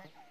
Okay.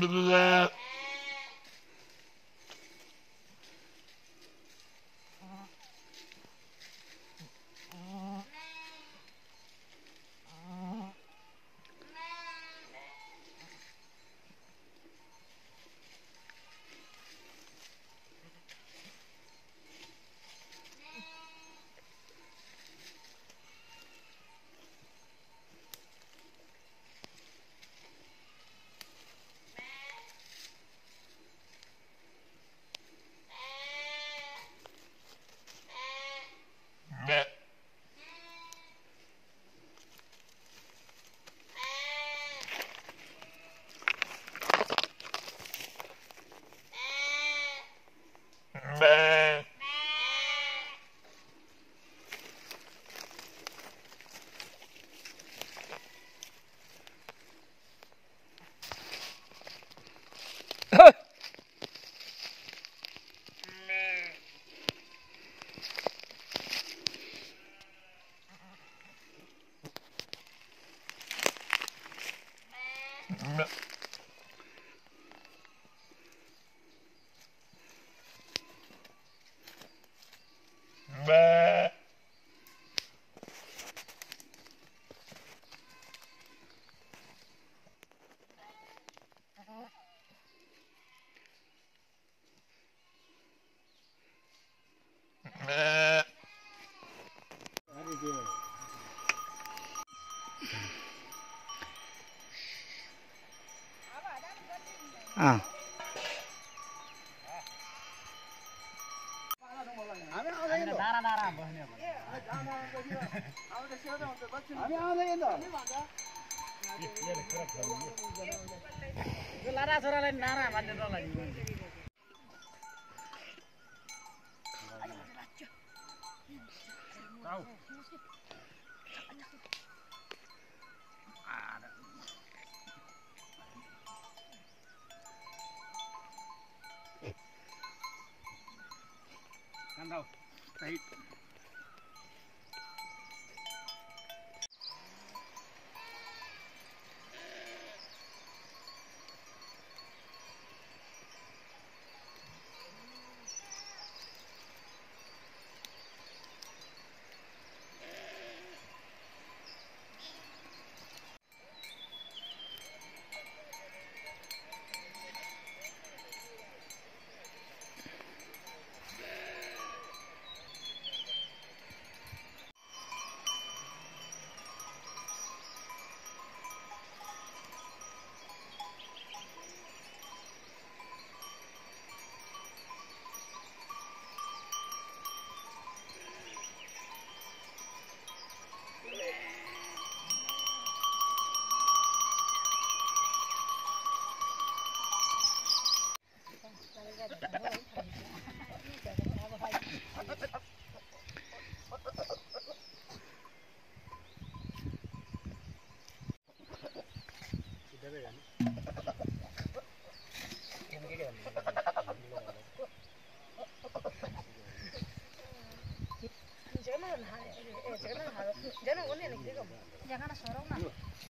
remember that? अँ छोरालाई नारा भन्ने नलाग्यो Wow. 看到没 Jangan sorong nak.